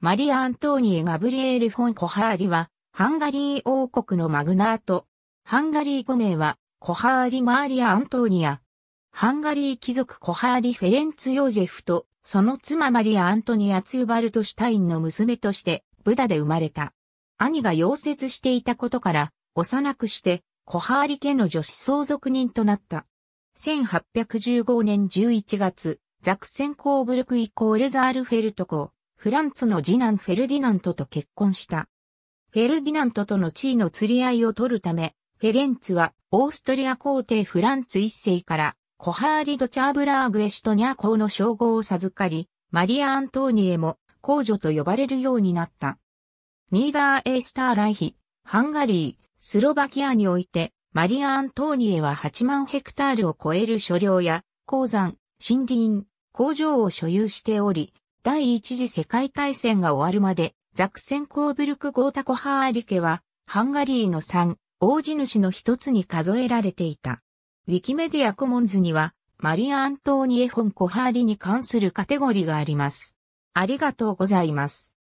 マリア・アントーニエ・ガブリエール・フォン・コハーリは、ハンガリー王国のマグナート。ハンガリー語名は、コハーリ・マーリア・アントーニア。ハンガリー貴族コハーリ・フェレンツ・ヨージェフと、その妻マリア・アントニア・ツー・バルトシュタインの娘として、ブダで生まれた。兄が夭折していたことから、幼くして、コハーリ家の女子相続人となった。1815年11月、ザクセンコーブルクイコールザールフェルト公、フランツの次男フェルディナントと結婚した。フェルディナントとの地位の釣り合いを取るため、フェレンツはオーストリア皇帝フランツ一世からコハーリド・チャーブラーグエシトニャ公の称号を授かり、マリア・アントーニエも皇女と呼ばれるようになった。ニーダー・エースター・ライヒ、ハンガリー、スロバキアにおいて、マリア・アントーニエは8万ヘクタールを超える所領や鉱山、森林、工場を所有しており、第一次世界大戦が終わるまで、ザクセンコーブルクゴータコハーリ家は、ハンガリーの3、王子主の一つに数えられていた。ウィキメディアコモンズには、マリア・アントーニエ・フォン・コハーリに関するカテゴリーがあります。ありがとうございます。